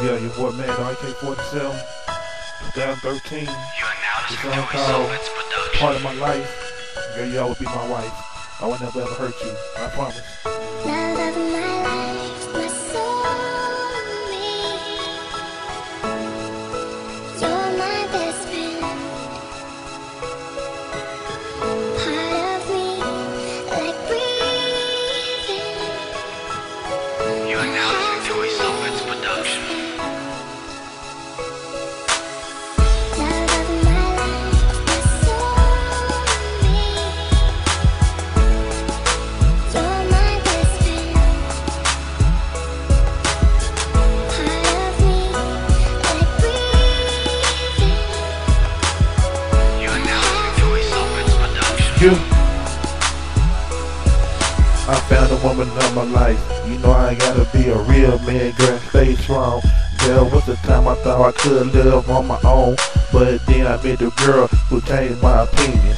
Yeah, your boy man, AK47, 2013. You are now This listening song to called Soviets production. Part of my life. Girl, you always be my wife. I will never ever hurt you. I promise. Love of my You. I found a woman of my life. You know I gotta be a real man, girl, stay strong. There was a time I thought I could live on my own, but then I met a girl who changed my opinion.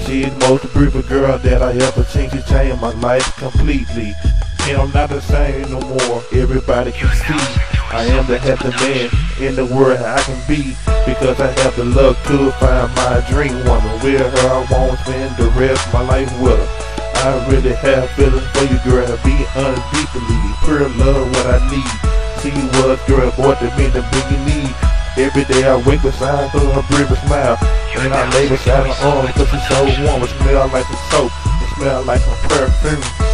She's the most beautiful girl that I ever seen. She changed my life completely. And I'm not the same no more. Everybody can see I am the happy man in the world I can be because I have the luck to find my dream woman. With her, I won't spend the rest of my life with her. I really have feelings for you, girl. Be honest. Pure love, what I need. See what, girl, boy, to me the big you need. Every day I wake beside her, her pretty smile. And I lay beside her arm because she's so warm. It smell like some soap. It smell like some perfume.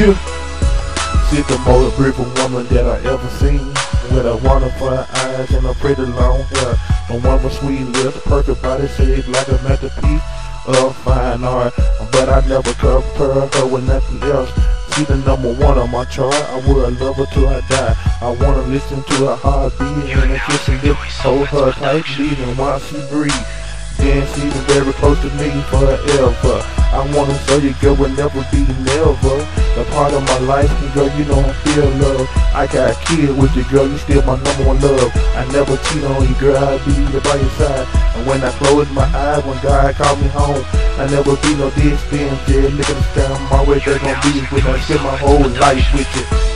She's the most beautiful woman that I ever seen. With her wonderful eyes and a pretty long hair. A wonderful sweet lips, perfect body shape like a masterpiece of fine art. But I never compare her with nothing else. She's the number one on my chart. I would love her till I die. I wanna listen to her heartbeat and kiss and lips. Hold her tight, leaving while she breathes. Then she's very close to me forever. I wanna show you, girl, will never be never. A part of my life, and girl, you don't feel love. I got a kid with you, girl, you still my number one love. I never cheat on you, girl, I'll be there by your side. And when I close my eyes, when God call me home, I never be no. Yeah, look at the time, I'm always there gonna be when I spend my whole life with you.